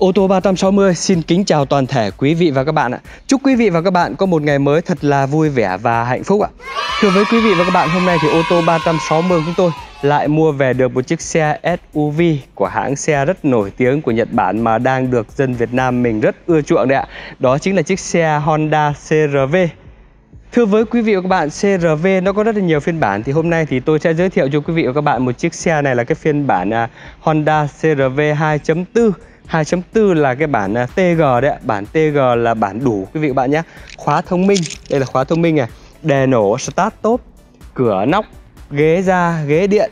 Ô tô 360 xin kính chào toàn thể quý vị và các bạn ạ. Chúc quý vị và các bạn có một ngày mới thật là vui vẻ và hạnh phúc ạ. Thưa với quý vị và các bạn, hôm nay thì ô tô 360 của chúng tôi lại mua về được một chiếc xe SUV của hãng xe rất nổi tiếng của Nhật Bản mà đang được dân Việt Nam mình rất ưa chuộng đấy ạ. Đó chính là chiếc xe Honda CRV. Thưa với quý vị và các bạn, CRV nó có rất là nhiều phiên bản thì hôm nay thì tôi sẽ giới thiệu cho quý vị và các bạn một chiếc xe này là cái phiên bản à, Honda CRV 2.4 2.4 là cái bản à, TG đấy ạ. Bản TG là bản đủ quý vị các bạn nhé. Khóa thông minh, đây là khóa thông minh này. Đề nổ, start top, cửa nóc, ghế da, ghế điện,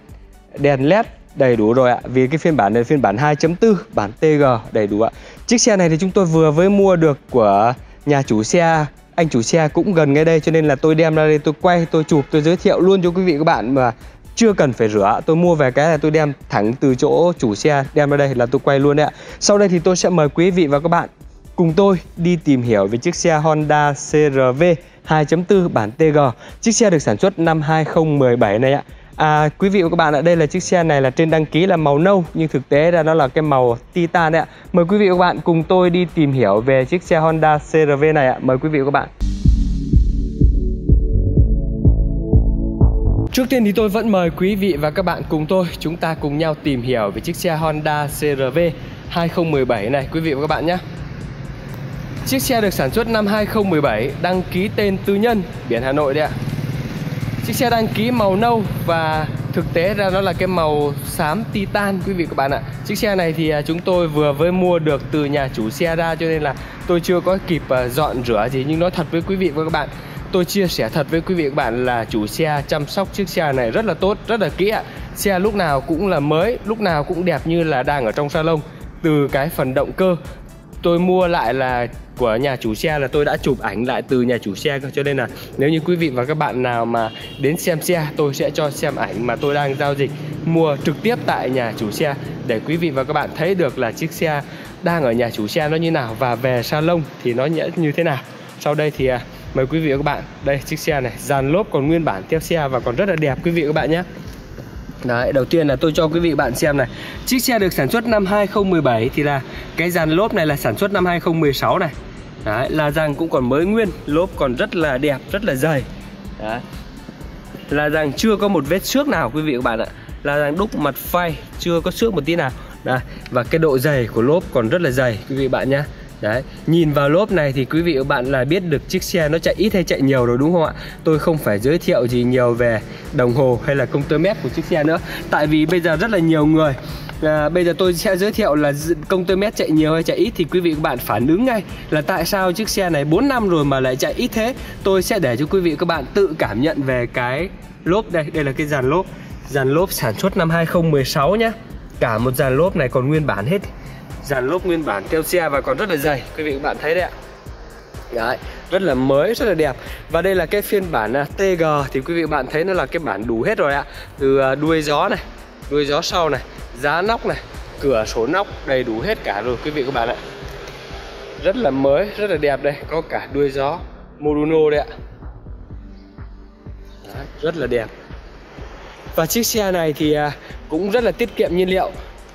đèn led đầy đủ rồi ạ. Vì cái phiên bản này là phiên bản 2.4, bản TG đầy đủ ạ. Chiếc xe này thì chúng tôi vừa mới mua được của nhà chủ xe. Anh chủ xe cũng gần ngay đây cho nên là tôi đem ra đây tôi quay tôi chụp tôi giới thiệu luôn cho quý vị các bạn mà chưa cần phải rửa tôi mua về cái là tôi đem thẳng từ chỗ chủ xe đem ra đây là tôi quay luôn đấy ạ sau đây thì tôi sẽ mời quý vị và các bạn cùng tôi đi tìm hiểu về chiếc xe Honda CRV 2.4 bản TG chiếc xe được sản xuất năm 2017 này ạ À, quý vị và các bạn ạ, đây là chiếc xe này là trên đăng ký là màu nâu nhưng thực tế ra nó là cái màu titan đấy ạ. Mời quý vị và các bạn cùng tôi đi tìm hiểu về chiếc xe Honda CRV này ạ. Mời quý vị và các bạn. Trước tiên thì tôi vẫn mời quý vị và các bạn cùng tôi chúng ta cùng nhau tìm hiểu về chiếc xe Honda CRV 2017 này quý vị và các bạn nhé. Chiếc xe được sản xuất năm 2017, đăng ký tên tư nhân, biển Hà Nội đấy ạ. Chiếc xe đăng ký màu nâu và thực tế ra nó là cái màu xám titan quý vị các bạn ạ Chiếc xe này thì à, chúng tôi vừa mới mua được từ nhà chủ xe ra cho nên là tôi chưa có kịp à, dọn rửa gì Nhưng nói thật với quý vị và các bạn Tôi chia sẻ thật với quý vị các bạn là chủ xe chăm sóc chiếc xe này rất là tốt, rất là kỹ ạ. Xe lúc nào cũng là mới, lúc nào cũng đẹp như là đang ở trong salon. Từ cái phần động cơ tôi mua lại là của nhà chủ xe là tôi đã chụp ảnh lại từ nhà chủ xe cho nên là nếu như quý vị và các bạn nào mà đến xem xe tôi sẽ cho xem ảnh mà tôi đang giao dịch mua trực tiếp tại nhà chủ xe để quý vị và các bạn thấy được là chiếc xe đang ở nhà chủ xe nó như nào và về salon thì nó như thế nào. Sau đây thì à, mời quý vị và các bạn. Đây chiếc xe này. Dàn lốp còn nguyên bản theo xe và còn rất là đẹp quý vị và các bạn nhé. Đấy, đầu tiên là tôi cho quý vị bạn xem này. Chiếc xe được sản xuất năm 2017 Thì là cái dàn lốp này là sản xuất năm 2016 này. Đấy, là rằng cũng còn mới nguyên Lốp còn rất là đẹp, rất là dày. Đấy. Là rằng chưa có một vết xước nào quý vị các bạn ạ. Là rằng đúc mặt phay Chưa có xước một tí nào. Đấy. Và cái độ dày của lốp còn rất là dày quý vị bạn nhé. Đấy, nhìn vào lốp này thì quý vị và bạn là biết được chiếc xe nó chạy ít hay chạy nhiều rồi đúng không ạ? Tôi không phải giới thiệu gì nhiều về đồng hồ hay là công tơ mét của chiếc xe nữa. Tại vì bây giờ rất là nhiều người à, Bây giờ tôi sẽ giới thiệu là công tơ mét chạy nhiều hay chạy ít Thì quý vị và bạn phản ứng ngay là tại sao chiếc xe này 4 năm rồi mà lại chạy ít thế. Tôi sẽ để cho quý vị các bạn tự cảm nhận về cái lốp đây. Đây là cái dàn lốp Dàn lốp sản xuất năm 2016 nhá. Cả một dàn lốp này còn nguyên bản hết dàn lốp nguyên bản theo xe và còn rất là dày. Quý vị các bạn thấy đấy ạ. Đấy, rất là mới, rất là đẹp. Và đây là cái phiên bản à, TG Thì quý vị các bạn thấy nó là cái bản đủ hết rồi ạ. Từ à, đuôi gió này, đuôi gió sau này Giá nóc này, cửa sổ nóc đầy đủ hết cả rồi quý vị các bạn ạ. Rất là mới, rất là đẹp đây. Có cả đuôi gió Moduno đây ạ. Đấy, Rất là đẹp. Và chiếc xe này thì à, cũng rất là tiết kiệm nhiên liệu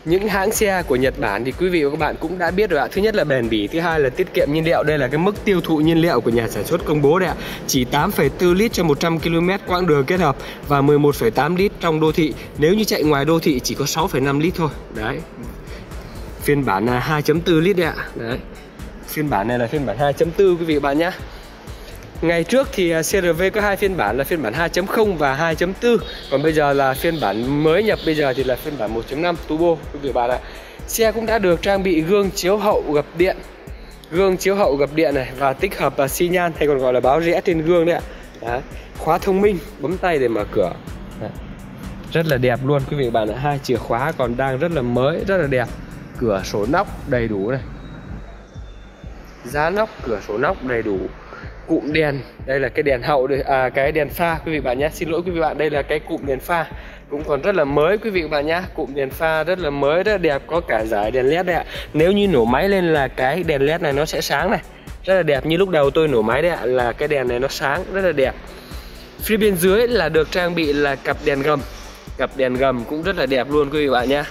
những hãng xe của Nhật Bản thì quý vị và các bạn cũng đã biết rồi ạ. Thứ nhất là bền bỉ, thứ hai là tiết kiệm nhiên liệu. Đây là cái mức tiêu thụ nhiên liệu của nhà sản xuất công bố đấy ạ. Chỉ 8,4 lít cho 100 km quãng đường kết hợp Và 11,8 lít trong đô thị. Nếu như chạy ngoài đô thị chỉ có 6,5 lít thôi. Đấy. Phiên bản là 2.4 lít đấy ạ. Đấy. Phiên bản này là phiên bản 2.4 quý vị và bạn nhé Ngày trước thì à, CRV có hai phiên bản là phiên bản 2.0 và 2.4 Còn bây giờ là phiên bản mới nhập bây giờ thì là phiên bản 1.5 turbo quý vị bạn ạ. Xe cũng đã được trang bị gương chiếu hậu gập điện Gương chiếu hậu gập điện này và tích hợp là xi nhan hay còn gọi là báo rẽ trên gương đấy ạ. Đấy. Khóa thông minh, bấm tay để mở cửa. Đấy. Rất là đẹp luôn quý vị bạn ạ. Hai chìa khóa còn đang rất là mới, rất là đẹp. Cửa sổ nóc đầy đủ này. Giá nóc, cửa sổ nóc đầy đủ cụm đèn. Đây là cái đèn hậu đây à cái đèn pha, quý vị bạn nhé. Xin lỗi quý vị bạn, đây là cái cụm đèn pha. Cũng còn rất là mới, quý vị bạn nhé. Cụm đèn pha rất là mới, rất là đẹp, có cả giải đèn led đấy ạ. Nếu như nổ máy lên là cái đèn led này nó sẽ sáng này. Rất là đẹp, như lúc đầu tôi nổ máy đấy ạ, là cái đèn này nó sáng, rất là đẹp. Phía bên dưới là được trang bị là cặp đèn gầm. Cặp đèn gầm cũng rất là đẹp luôn, quý vị bạn nhé.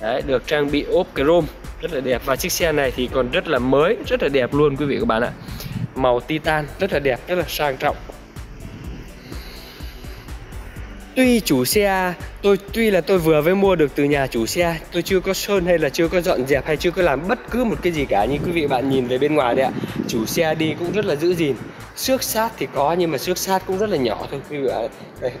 Đấy, được trang bị ốp chrome, rất là đẹp. Và chiếc xe này thì còn rất là mới, rất là đẹp luôn, quý vị các bạn ạ màu titan rất là đẹp, rất là sang trọng. Tuy chủ xe, tôi, tuy là tôi vừa mới mua được từ nhà chủ xe, tôi chưa có sơn hay là chưa có dọn dẹp hay chưa có làm bất cứ một cái gì cả như quý vị bạn nhìn về bên ngoài đấy ạ. Chủ xe đi cũng rất là giữ gìn. Xước sát thì có nhưng mà xước sát cũng rất là nhỏ thôi. Quý vị ạ,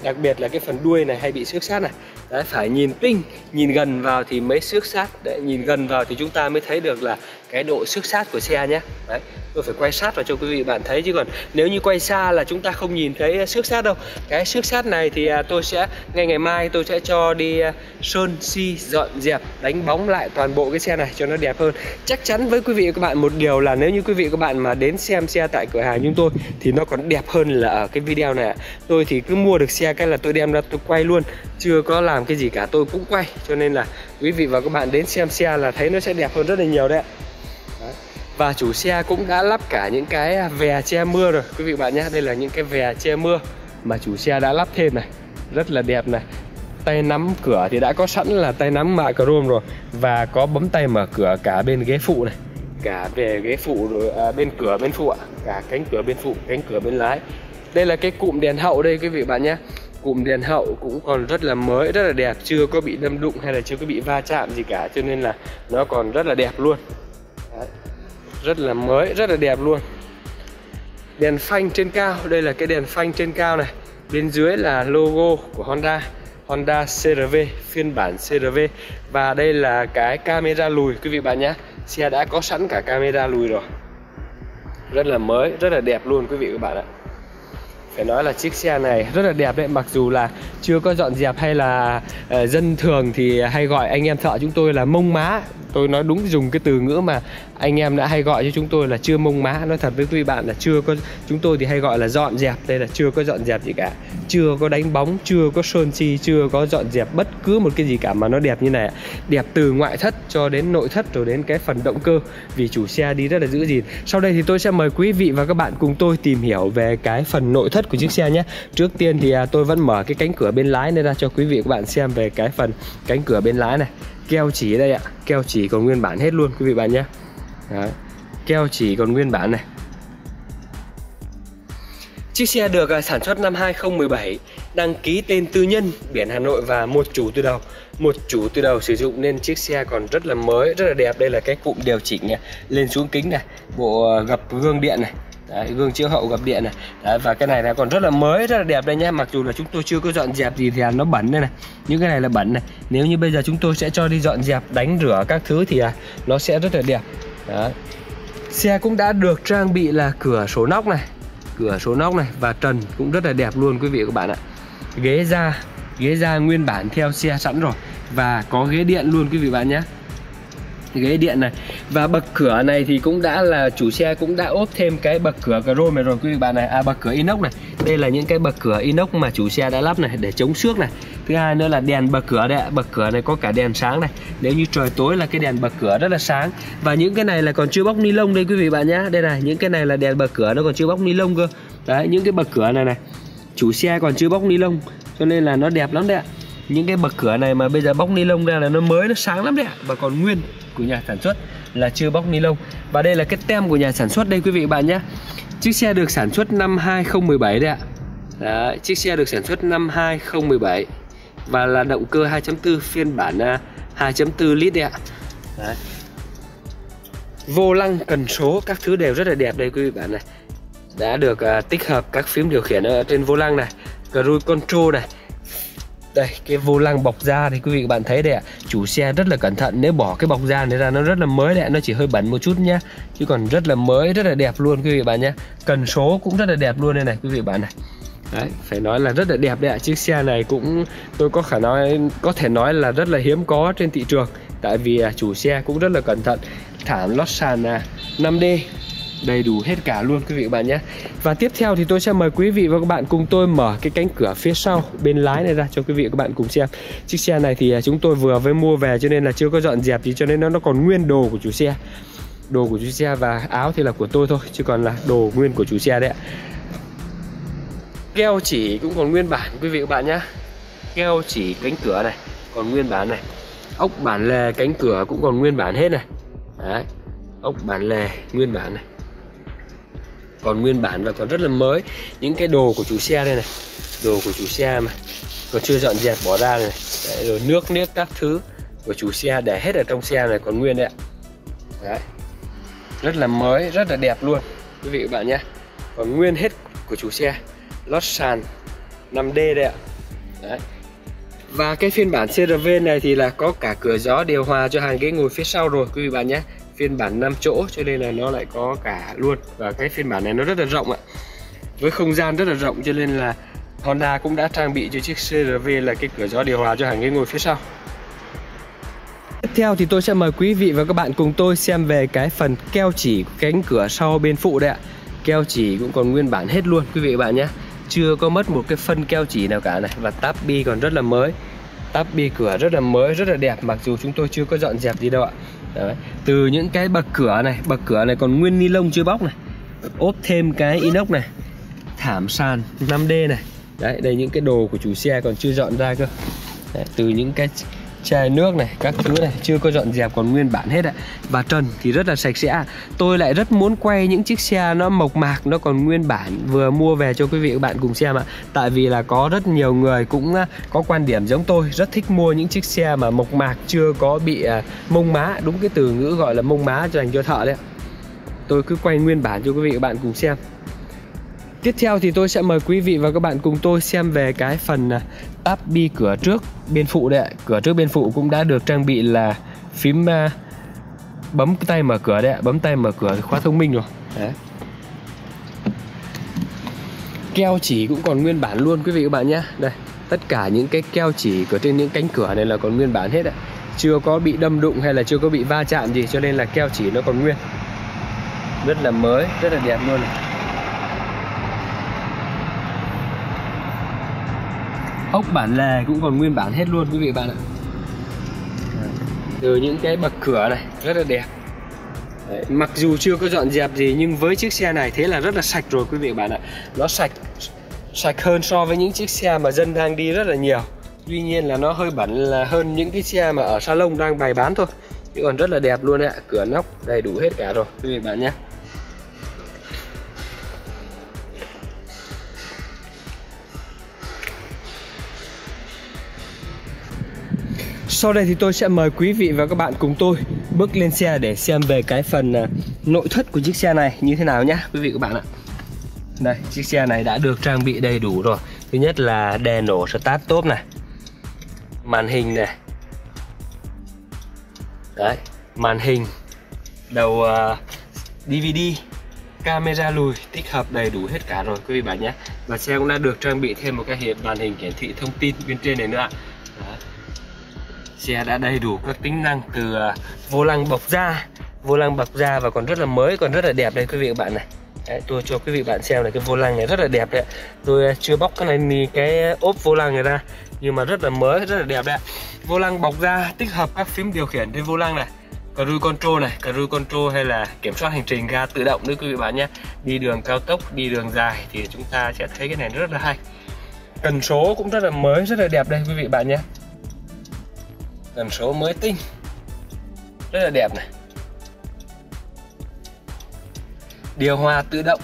đặc biệt là cái phần đuôi này hay bị xước sát này. Đấy, phải nhìn tinh nhìn gần vào thì mới xước sát. Đấy, nhìn gần vào thì chúng ta mới thấy được là cái độ xước sát của xe nhé. Đấy tôi phải quay sát vào cho quý vị bạn thấy chứ còn nếu như quay xa là chúng ta không nhìn thấy à, xước sát đâu. Cái xước sát này thì à, tôi sẽ ngay ngày mai tôi sẽ cho đi à, sơn si, dọn dẹp đánh bóng lại toàn bộ cái xe này cho nó đẹp hơn. Chắc chắn với quý vị và các bạn một điều là nếu như quý vị và các bạn mà đến xem xe tại cửa hàng chúng tôi thì nó còn đẹp hơn là ở cái video này tôi thì cứ mua được xe cái là tôi đem ra tôi quay luôn chưa có làm cái gì cả tôi cũng quay. Cho nên là quý vị và các bạn đến xem xe là thấy nó sẽ đẹp hơn rất là nhiều đấy và chủ xe cũng đã lắp cả những cái vè che mưa rồi. Quý vị bạn nhé đây là những cái vè che mưa mà chủ xe đã lắp thêm này. Rất là đẹp này. Tay nắm cửa thì đã có sẵn là tay nắm mạ chrome rồi. Và có bấm tay mở cửa cả bên ghế phụ này. Cả về ghế phụ rồi à, bên cửa bên phụ ạ. Cả cánh cửa bên phụ cánh cửa bên lái. Đây là cái cụm đèn hậu đây quý vị bạn nhé. Cụm đèn hậu cũng còn rất là mới rất là đẹp. Chưa có bị đâm đụng hay là chưa có bị va chạm gì cả cho nên là nó còn rất là đẹp luôn rất là mới rất là đẹp luôn. Đèn phanh trên cao đây là cái đèn phanh trên cao này. Bên dưới là logo của Honda Honda CRV phiên bản CRV và đây là cái camera lùi quý vị bạn nhé. Xe đã có sẵn cả camera lùi rồi. Rất là mới rất là đẹp luôn quý vị các bạn ạ. Phải nói là chiếc xe này rất là đẹp đấy mặc dù là chưa có dọn dẹp hay là uh, dân thường thì hay gọi anh em thợ chúng tôi là mông má. Tôi nói đúng dùng cái từ ngữ mà anh em đã hay gọi cho chúng tôi là chưa mông má. Nói thật với quý bạn là chưa có, chúng tôi thì hay gọi là dọn dẹp đây là chưa có dọn dẹp gì cả. Chưa có đánh bóng, chưa có sơn chi, chưa có dọn dẹp bất cứ một cái gì cả mà nó đẹp như này đẹp từ ngoại thất cho đến nội thất rồi đến cái phần động cơ, vì chủ xe đi rất là giữ gìn. Sau đây thì tôi sẽ mời quý vị và các bạn cùng tôi tìm hiểu về cái phần nội thất của chiếc xe nhé. Trước tiên thì à, tôi vẫn mở cái cánh cửa bên lái này ra cho quý vị và các bạn xem về cái phần cánh cửa bên lái này. Keo chỉ đây ạ. Keo chỉ còn nguyên bản hết luôn, quý vị bạn nhé. Đấy. keo chỉ còn nguyên bản này Chiếc xe được à, sản xuất năm 2017, đăng ký tên tư nhân, biển Hà Nội và một chủ từ đầu. Một chủ từ đầu sử dụng nên chiếc xe còn rất là mới, rất là đẹp. Đây là cái cụm điều chỉnh này, lên xuống kính này, bộ à, gập gương điện này. Đấy, gương chiếu hậu gập điện này Đấy, và cái này là còn rất là mới rất là đẹp đây nhé mặc dù là chúng tôi chưa có dọn dẹp gì thì nó bẩn đây này những cái này là bẩn này nếu như bây giờ chúng tôi sẽ cho đi dọn dẹp đánh rửa các thứ thì à, nó sẽ rất là đẹp Đấy. xe cũng đã được trang bị là cửa sổ nóc này, cửa sổ nóc này và trần cũng rất là đẹp luôn quý vị và các bạn ạ. Ghế da ghế da nguyên bản theo xe sẵn rồi và có ghế điện luôn quý vị bạn nhé. Ghế điện này và bậc cửa này thì cũng đã là, chủ xe cũng đã ốp thêm cái bậc cửa chrome này rồi quý vị bạn này. À bậc cửa inox này đây là những cái bậc cửa inox mà chủ xe đã lắp này để chống xước này. Thứ hai nữa là đèn bậc cửa đây ạ. Bậc cửa này có cả đèn sáng này. Nếu như trời tối là cái đèn bậc cửa rất là sáng. Và những cái này là còn chưa bóc ni lông đây quý vị bạn nhá. Đây này, những cái này là đèn bậc cửa nó còn chưa bóc ni lông cơ. Đấy, những cái bậc cửa này này, chủ xe còn chưa bóc ni lông, cho nên là nó đẹp lắm đấy ạ. Những cái bậc cửa này mà bây giờ bóc ni lông ra là nó mới, nó sáng lắm đấy ạ. Và còn nguyên của nhà sản xuất là chưa bóc ni lông. Và đây là cái tem của nhà sản xuất đây quý vị bạn nhé chiếc xe được sản xuất năm 2017 đấy ạ. Đấy, chiếc xe được sản xuất năm 2017 và là động cơ 2.4 phiên bản à, 2.4 lít đấy ạ. Đấy. vô lăng cần số các thứ đều rất là đẹp đây quý vị bạn này. Đã được uh, tích hợp các phím điều khiển ở trên vô lăng này cruise control này đây cái vô lăng bọc da thì quý vị các bạn thấy đây ạ. Chủ xe rất là cẩn thận nếu bỏ cái bọc da này ra nó rất là mới đấy nó chỉ hơi bẩn một chút nhá chứ còn rất là mới rất là đẹp luôn quý vị bạn nhé cần số cũng rất là đẹp luôn đây này quý vị bạn này. Đấy, phải nói là rất là đẹp đấy ạ. Chiếc xe này cũng tôi có khả nói có thể nói là rất là hiếm có trên thị trường. Tại vì à, chủ xe cũng rất là cẩn thận. Thảm lót sàn à, 5D đầy đủ hết cả luôn, quý vị các bạn nhé. Và tiếp theo thì tôi sẽ mời quý vị và các bạn cùng tôi mở cái cánh cửa phía sau bên lái này ra cho quý vị và các bạn cùng xem. Chiếc xe này thì à, chúng tôi vừa mới mua về cho nên là chưa có dọn dẹp gì, cho nên nó còn nguyên đồ của chủ xe. Đồ của chủ xe và áo thì là của tôi thôi, chứ còn là đồ nguyên của chủ xe đấy ạ. Keo chỉ cũng còn nguyên bản, quý vị các bạn nhé. Keo chỉ cánh cửa này, còn nguyên bản này. Ốc bản lề cánh cửa cũng còn nguyên bản hết này. Đấy, ốc bản lề nguyên bản này còn nguyên bản và còn rất là mới. Những cái đồ của chủ xe đây này đồ của chủ xe mà còn chưa dọn dẹp bỏ ra này. Đấy, rồi nước nước các thứ của chủ xe để hết ở trong xe này còn nguyên đấy ạ. Đấy. Rất là mới rất là đẹp luôn. Quý vị và bạn nhé. Còn nguyên hết của chủ xe lót sàn 5D đây ạ. Đấy. Và cái phiên bản CRV này thì là có cả cửa gió điều hòa cho hàng ghế ngồi phía sau rồi quý vị bạn nhé phiên bản 5 chỗ, cho nên là nó lại có cả luôn. Và cái phiên bản này nó rất là rộng ạ. Với không gian rất là rộng, cho nên là Honda cũng đã trang bị cho chiếc CRV là cái cửa gió điều hòa cho hàng ghế ngồi phía sau. Tiếp theo thì tôi sẽ mời quý vị và các bạn cùng tôi xem về cái phần keo chỉ cánh cửa sau bên phụ đây ạ. Keo chỉ cũng còn nguyên bản hết luôn, quý vị và bạn nhé. Chưa có mất một cái phân keo chỉ nào cả này, Và tab bi còn rất là mới. Táp bi cửa rất là mới, rất là đẹp Mặc dù chúng tôi chưa có dọn dẹp gì đâu ạ Đấy. Từ những cái bậc cửa này Bậc cửa này còn nguyên ni lông chưa bóc này Ốp thêm cái inox này Thảm sàn 5D này Đấy, đây những cái đồ của chủ xe còn chưa dọn ra cơ Đấy, Từ những cái chai nước này, các thứ này, chưa có dọn dẹp còn nguyên bản hết ạ. Và trần thì rất là sạch sẽ. Tôi lại rất muốn quay những chiếc xe nó mộc mạc, nó còn nguyên bản, vừa mua về cho quý vị các bạn cùng xem ạ. Tại vì là có rất nhiều người cũng à, có quan điểm giống tôi, rất thích mua những chiếc xe mà mộc mạc, chưa có bị à, mông má. Đúng cái từ ngữ gọi là mông má dành cho thợ đấy tôi cứ quay nguyên bản cho quý vị các bạn cùng xem. Tiếp theo thì tôi sẽ mời quý vị và các bạn cùng tôi xem về cái phần à, áp bi cửa trước bên phụ đấy ạ. Cửa trước bên phụ cũng đã được trang bị là phím uh, bấm tay mở cửa đấy ạ, bấm tay mở cửa khóa thông minh rồi. Đấy. Keo chỉ cũng còn nguyên bản luôn quý vị các bạn nhé. Đây, tất cả những cái keo chỉ của trên những cánh cửa này là còn nguyên bản hết ạ. Chưa có bị đâm đụng hay là chưa có bị va chạm gì cho nên là keo chỉ nó còn nguyên. Rất là mới, rất là đẹp luôn này. Ốc bản lề cũng còn nguyên bản hết luôn quý vị bạn ạ. Từ những cái bậc cửa này rất là đẹp. Đấy, mặc dù chưa có dọn dẹp gì nhưng với chiếc xe này thế là rất là sạch rồi quý vị bạn ạ. Nó sạch sạch hơn so với những chiếc xe mà dân đang đi rất là nhiều. Tuy nhiên là nó hơi bẩn là hơn những cái xe mà ở salon đang bày bán thôi. Chứ còn rất là đẹp luôn ạ cửa nóc đầy đủ hết cả rồi quý vị bạn nhé. Sau đây thì tôi sẽ mời quý vị và các bạn cùng tôi bước lên xe để xem về cái phần à, nội thất của chiếc xe này như thế nào nhé quý vị các bạn ạ. Đây, chiếc xe này đã được trang bị đầy đủ rồi. Thứ nhất là đèn nổ start top này Màn hình này. Đấy, màn hình Đầu à, DVD Camera lùi tích hợp đầy đủ hết cả rồi quý vị bạn nhé. Và xe cũng đã được trang bị thêm một cái hệ màn hình hiển thị thông tin bên trên này nữa ạ xe đã đầy đủ các tính năng từ ờ, vô lăng bọc da vô lăng bọc da và còn rất là mới còn rất là đẹp đây quý vị các bạn này. Đấy, tôi cho quý vị bạn xem này cái vô lăng này rất là đẹp đấy. Tôi ờ, chưa bóc cái này cái ốp vô lăng này ra nhưng mà rất là mới rất là đẹp đấy. Vô lăng bọc da tích hợp các phím điều khiển trên vô lăng này cruise control này cruise control hay là kiểm soát hành trình ga tự động nữa quý vị bạn nhé. Đi đường cao tốc đi đường dài thì chúng ta sẽ thấy cái này rất là hay. Cần số cũng rất là mới rất là đẹp đây quý vị bạn nhé cần số mới tinh. Rất là đẹp này. Điều hòa tự động.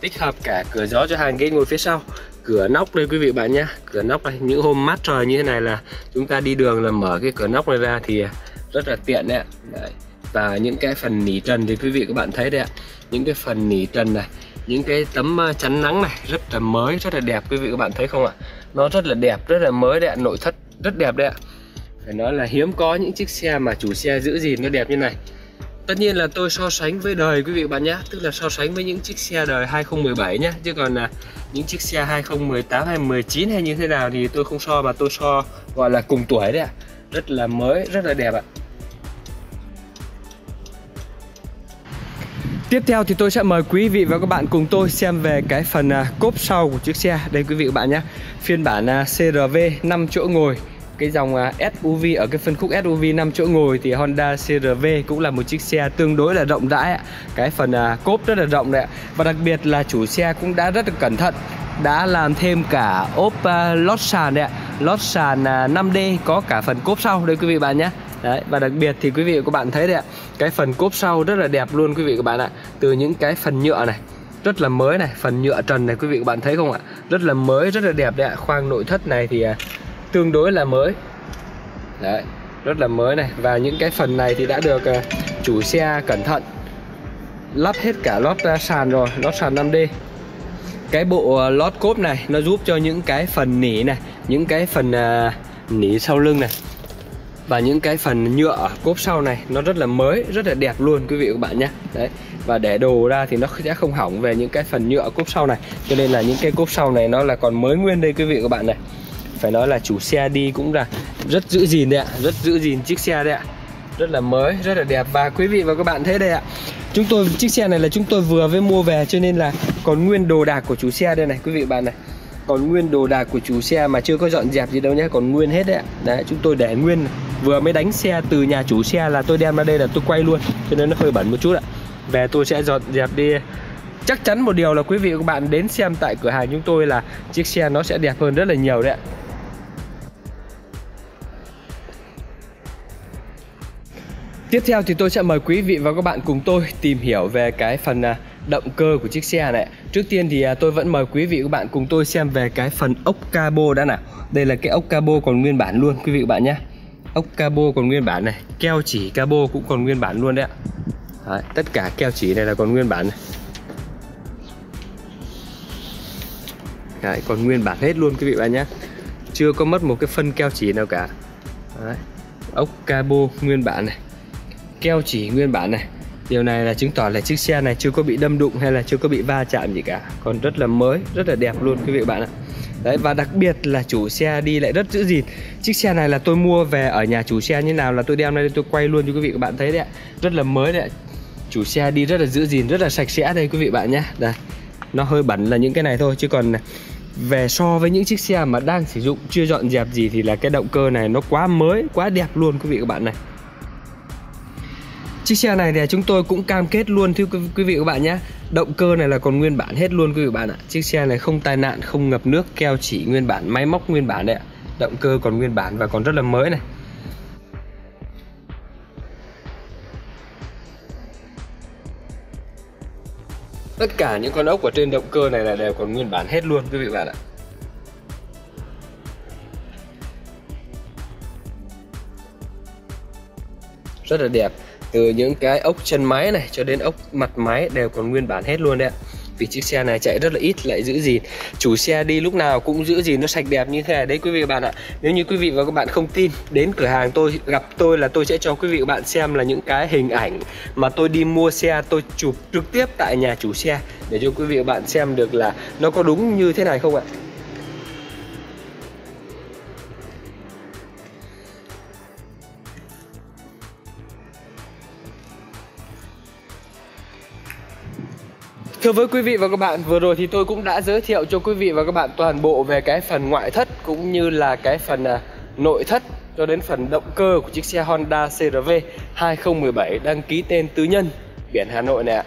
Tích hợp cả cửa gió cho hàng ghế ngồi phía sau. Cửa nóc đây quý vị bạn nhé. Cửa nóc này, những hôm mát trời như thế này là chúng ta đi đường là mở cái cửa nóc này ra thì rất là tiện đấy ạ. Đấy. và những cái phần nỉ trần thì quý vị các bạn thấy đấy ạ. Những cái phần nỉ trần này, những cái tấm chắn nắng này rất là mới, rất là đẹp. Quý vị các bạn thấy không ạ? Nó rất là đẹp, rất là mới đấy ạ. Nội thất rất đẹp đấy ạ phải nói là hiếm có những chiếc xe mà chủ xe giữ gìn nó đẹp như này. Tất nhiên là tôi so sánh với đời quý vị bạn nhé Tức là so sánh với những chiếc xe đời 2017 nhé Chứ còn là những chiếc xe 2018 hay 19 hay như thế nào thì tôi không so mà tôi so gọi là cùng tuổi đấy ạ. Rất là mới, rất là đẹp ạ. Tiếp theo thì tôi sẽ mời quý vị và các bạn cùng tôi xem về cái phần à, cốp sau của chiếc xe. Đây quý vị và các bạn nhé Phiên bản à, CRV 5 chỗ ngồi cái dòng à, SUV ở cái phân khúc SUV 5 chỗ ngồi thì Honda CRV cũng là một chiếc xe tương đối là rộng rãi cái phần à, cốp rất là rộng đấy và đặc biệt là chủ xe cũng đã rất là cẩn thận, đã làm thêm cả ốp à, lót sàn đấy ạ. Lót sàn 5D có cả phần cốp sau đây quý vị bạn nhé. Đấy, và đặc biệt thì quý vị và các bạn thấy đấy ạ, cái phần cốp sau rất là đẹp luôn quý vị và các bạn ạ. Từ những cái phần nhựa này, rất là mới này, phần nhựa trần này quý vị các bạn thấy không ạ? Rất là mới, rất là đẹp đấy ạ. Khoang nội thất này thì tương đối là mới. Đấy rất là mới này. Và những cái phần này thì đã được à, chủ xe cẩn thận. Lắp hết cả lót sàn rồi lót sàn 5D cái bộ à, lót cốp này nó giúp cho những cái phần nỉ này những cái phần nỉ sau lưng này và những cái phần nhựa cốp sau này nó rất là mới rất là đẹp luôn quý vị và các bạn nhé. Đấy và để đồ ra thì nó sẽ không hỏng về những cái phần nhựa cốp sau này. Cho nên là những cái cốp sau này nó là còn mới nguyên đây quý vị và các bạn này phải nói là chủ xe đi cũng là rất giữ gìn đấy ạ, rất giữ gìn chiếc xe đấy ạ. Rất là mới, rất là đẹp. Và quý vị và các bạn thấy đây ạ, chúng tôi, chiếc xe này là chúng tôi vừa mới mua về cho nên là còn nguyên đồ đạc của chủ xe đây này, quý vị bạn này. Còn nguyên đồ đạc của chủ xe mà chưa có dọn dẹp gì đâu nhé còn nguyên hết đấy ạ. Đấy, chúng tôi để nguyên, vừa mới đánh xe từ nhà chủ xe là tôi đem ra đây là tôi quay luôn, cho nên nó hơi bẩn một chút ạ. Về tôi sẽ dọn dẹp đi. Chắc chắn một điều là quý vị và các bạn đến xem tại cửa hàng chúng tôi là chiếc xe nó sẽ đẹp hơn rất là nhiều đấy ạ. Tiếp theo thì tôi sẽ mời quý vị và các bạn cùng tôi tìm hiểu về cái phần à, động cơ của chiếc xe này. Trước tiên thì à, tôi vẫn mời quý vị và các bạn cùng tôi xem về cái phần ốc cabo đã nào Đây là cái ốc cabo còn nguyên bản luôn quý vị và các bạn nhé. Ốc cabo còn nguyên bản này Keo chỉ cabo cũng còn nguyên bản luôn đấy ạ. Đấy, Tất cả keo chỉ này là còn nguyên bản này. Đấy, Còn nguyên bản hết luôn quý vị và bạn nhé. Chưa có mất một cái phân keo chỉ nào cả. Đấy. Ốc cabo nguyên bản này. Keo chỉ nguyên bản này. Điều này là chứng tỏ là chiếc xe này chưa có bị đâm đụng hay là chưa có bị va chạm gì cả. Còn rất là mới, rất là đẹp luôn quý vị bạn ạ. Đấy và đặc biệt là chủ xe đi lại rất giữ gìn. Chiếc xe này là tôi mua về ở nhà chủ xe như nào là tôi đem đây tôi quay luôn cho quý vị các bạn thấy đấy ạ. Rất là mới đấy ạ. Chủ xe đi rất là giữ gìn, rất là sạch sẽ đây quý vị bạn nhé. Đây, nó hơi bẩn là những cái này thôi chứ còn về so với những chiếc xe mà đang sử dụng chưa dọn dẹp gì thì là cái động cơ này nó quá mới, quá đẹp luôn quý vị các bạn này. Chiếc xe này thì chúng tôi cũng cam kết luôn thưa quý vị các bạn nhé. Động cơ này là còn nguyên bản hết luôn quý vị bạn ạ. Chiếc xe này không tai nạn, không ngập nước, keo chỉ nguyên bản, máy móc nguyên bản đấy ạ. Động cơ còn nguyên bản và còn rất là mới này. Tất cả những con ốc ở trên động cơ này là đều còn nguyên bản hết luôn quý vị bạn ạ. Rất là đẹp từ những cái ốc chân máy này cho đến ốc mặt máy đều còn nguyên bản hết luôn đấy ạ. Vì chiếc xe này chạy rất là ít, lại giữ gìn. Chủ xe đi lúc nào cũng giữ gìn nó sạch đẹp như thế này. Đấy quý vị và bạn ạ, nếu như quý vị và các bạn không tin, đến cửa hàng tôi, gặp tôi là tôi sẽ cho quý vị và bạn xem là những cái hình ảnh mà tôi đi mua xe, tôi chụp trực tiếp tại nhà chủ xe, để cho quý vị và bạn xem được là nó có đúng như thế này không ạ. Thưa với quý vị và các bạn, vừa rồi thì tôi cũng đã giới thiệu cho quý vị và các bạn toàn bộ về cái phần ngoại thất cũng như là cái phần à, nội thất cho đến phần động cơ của chiếc xe Honda CRV 2017 đăng ký tên tư nhân biển Hà Nội này ạ.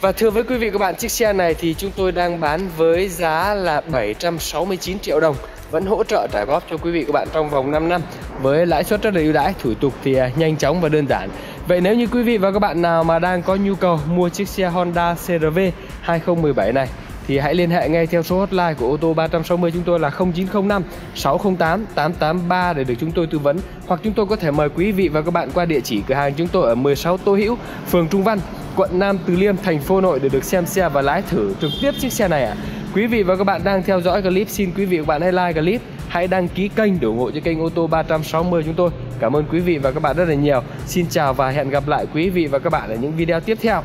Và thưa với quý vị và các bạn, chiếc xe này thì chúng tôi đang bán với giá là 769 triệu đồng vẫn hỗ trợ trả góp cho quý vị các bạn trong vòng 5 năm với lãi suất rất là ưu đãi, thủ tục thì à, nhanh chóng và đơn giản. Vậy nếu như quý vị và các bạn nào mà đang có nhu cầu mua chiếc xe Honda CRV 2017 này thì hãy liên hệ ngay theo số hotline của ô tô 360 chúng tôi là 0905 608 883 để được chúng tôi tư vấn hoặc chúng tôi có thể mời quý vị và các bạn qua địa chỉ cửa hàng chúng tôi ở 16 Tô Hữu, phường Trung Văn, quận Nam Từ Liêm, thành phố Nội để được xem xe và lái thử trực tiếp chiếc xe này ạ. À. Quý vị và các bạn đang theo dõi clip, xin quý vị và các bạn hãy like clip hãy đăng ký kênh để ủng hộ cho kênh ô tô 360 chúng tôi. Cảm ơn quý vị và các bạn rất là nhiều. Xin chào và hẹn gặp lại quý vị và các bạn ở những video tiếp theo.